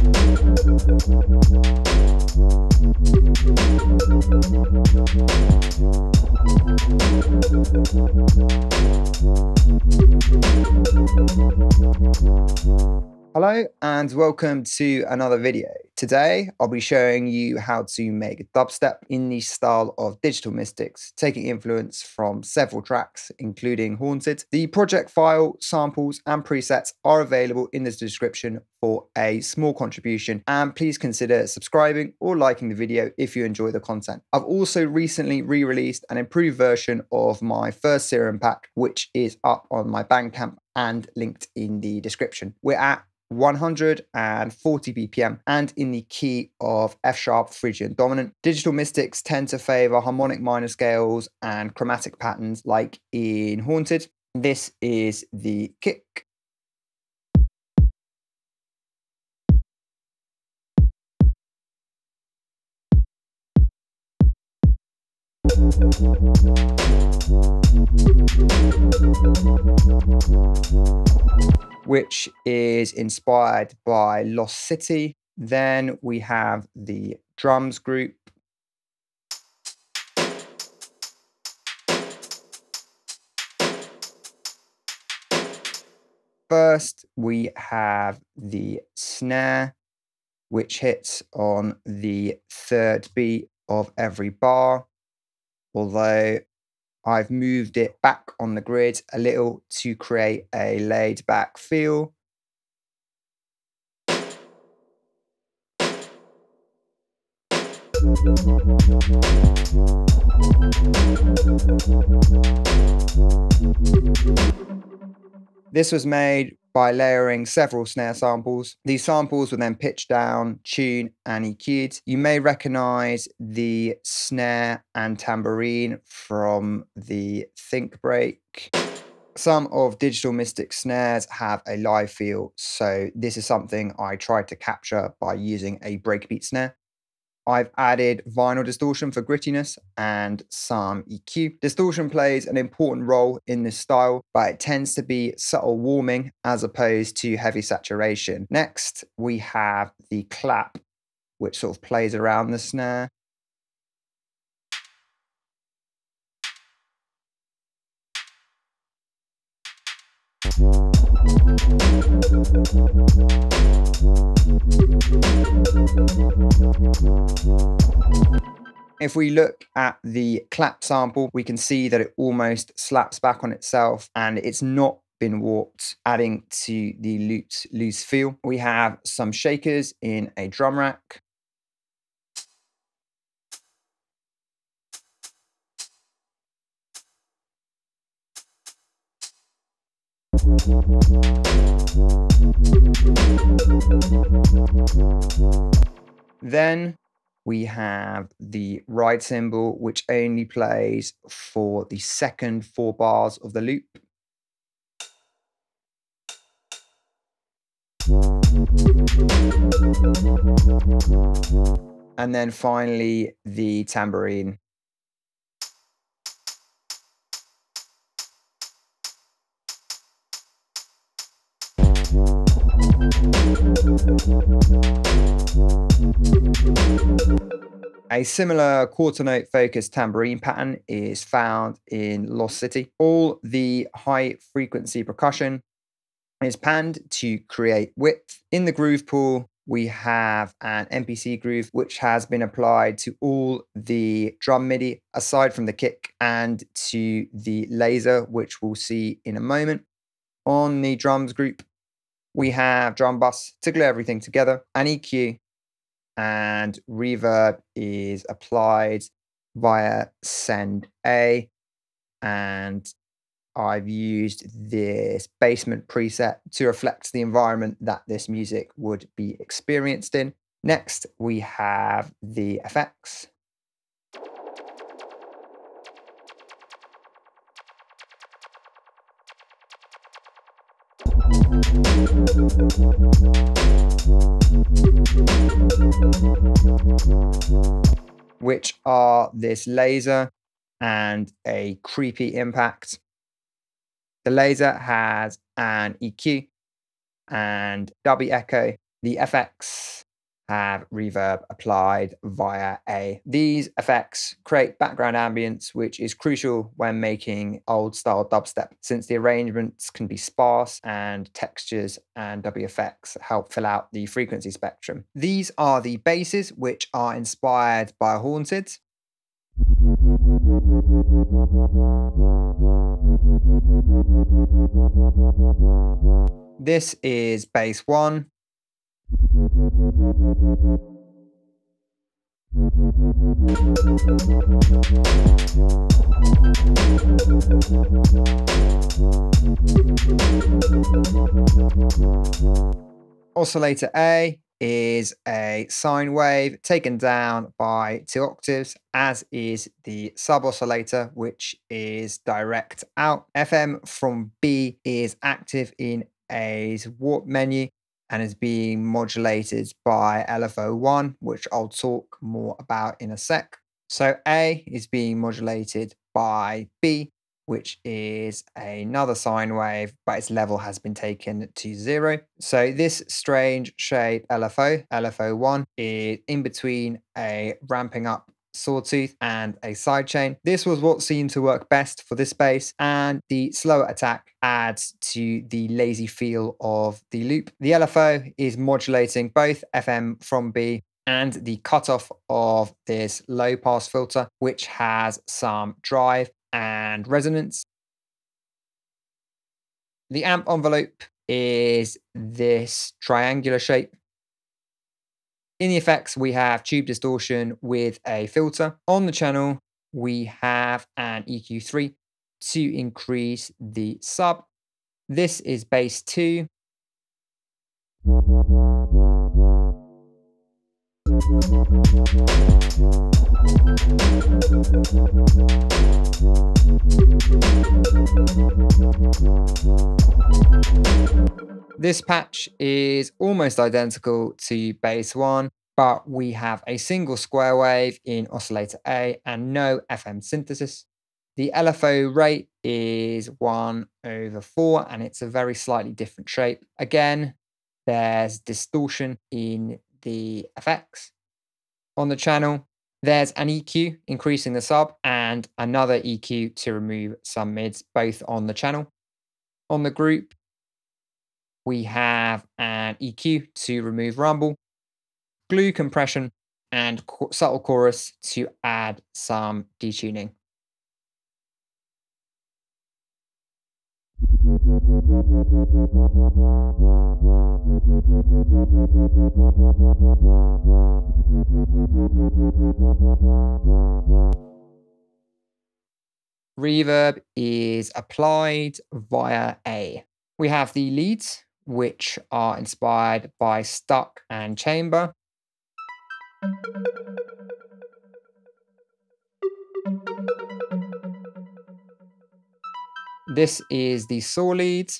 Hello and welcome to another video. Today I'll be showing you how to make a dubstep in the style of Digital Mystikz, taking influence from several tracks including Haunted. The project file, samples and presets are available in the description for a small contribution and please consider subscribing or liking the video if you enjoy the content. I've also recently re-released an improved version of my first serum pack which is up on my Bandcamp and linked in the description. We're at 140 BPM and in the key of F sharp Phrygian dominant. Digital Mystikz tend to favor harmonic minor scales and chromatic patterns like in Haunted. This is the kick. which is inspired by Lost City. Then we have the drums group. First, we have the snare, which hits on the third beat of every bar. Although I've moved it back on the grid a little to create a laid back feel. This was made by layering several snare samples. These samples were then pitched down, tuned, and EQ'd. You may recognize the snare and tambourine from the Think Break. Some of Digital Mystikz snares have a live feel, so this is something I tried to capture by using a breakbeat snare. I've added vinyl distortion for grittiness and some EQ. Distortion plays an important role in this style, but it tends to be subtle warming as opposed to heavy saturation. Next, we have the clap, which sort of plays around the snare. If we look at the clap sample, we can see that it almost slaps back on itself and it's not been warped, adding to the loose, loose feel. We have some shakers in a drum rack. Then we have the ride cymbal, which only plays for the second four bars of the loop. And then finally, the tambourine. A similar quarter note focused tambourine pattern is found in Lost City. All the high frequency percussion is panned to create width. In the groove pool, we have an MPC groove which has been applied to all the drum MIDI aside from the kick and to the laser, which we'll see in a moment. On the drums group, we have drum bus to glue everything together, an EQ, and reverb is applied via send A and I've used this basement preset to reflect the environment that this music would be experienced in. Next, we have the effects. Which are this laser and a creepy impact. The laser has an EQ and dubby echo The FX have reverb applied via A. These effects create background ambience, which is crucial when making old style dubstep, since the arrangements can be sparse and textures and WFX help fill out the frequency spectrum. These are the basses, which are inspired by Haunted. This is bass one. Oscillator A is a sine wave taken down by two octaves, as is the sub oscillator, which is direct out. FM from B is active in A's warp menu and is being modulated by LFO1, which I'll talk more about in a sec. So A is being modulated by B, which is another sine wave, but its level has been taken to zero. So this strange shape LFO, LFO1, is in between a ramping up sawtooth and a sidechain. This was what seemed to work best for this bass, and the slower attack adds to the lazy feel of the loop. The LFO is modulating both FM from B and the cutoff of this low pass filter, which has some drive and resonance. The amp envelope is this triangular shape. In the effects, we have tube distortion with a filter. On the channel, we have an EQ3 to increase the sub. This is bass 2. This patch is almost identical to bass 1, but we have a single square wave in oscillator A and no FM synthesis. The LFO rate is 1 over 4 and it's a very slightly different shape. Again, there's distortion in the effects. On the channel, there's an EQ increasing the sub and another EQ to remove some mids, both on the channel. On the group, we have an EQ to remove rumble, glue compression, and subtle chorus to add some detuning. Reverb is applied via A. We have the leads, which are inspired by Stuck and Chainba. This is the saw lead.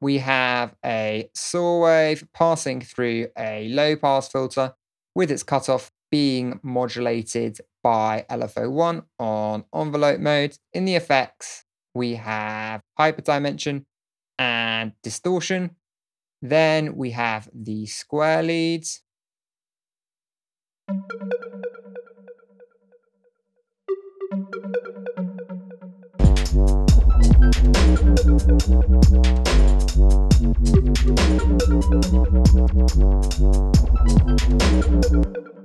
We have a saw wave passing through a low pass filter with its cutoff being modulated by LFO1 on envelope mode. In the effects, we have hyperdimension and distortion. Then we have the square leads.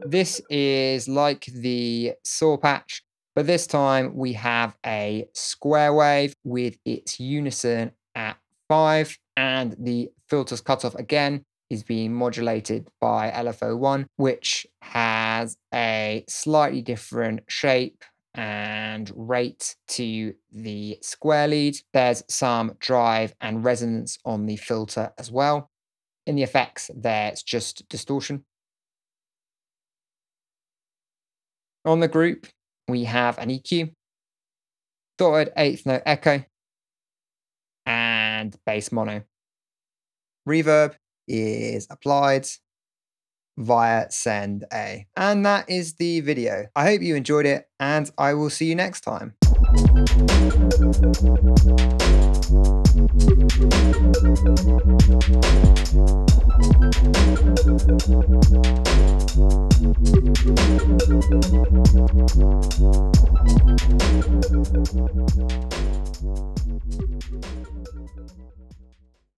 This is like the saw patch, but this time we have a square wave with its unison at 5 and the filters cutoff again is being modulated by LFO1, which has a slightly different shape and rate to the square lead. There's some drive and resonance on the filter as well. In the effects, there's just distortion. On the group, we have an EQ, dotted eighth note echo, and bass mono. Reverb is applied via send a. And that is the video. I hope you enjoyed it and I will see you next time.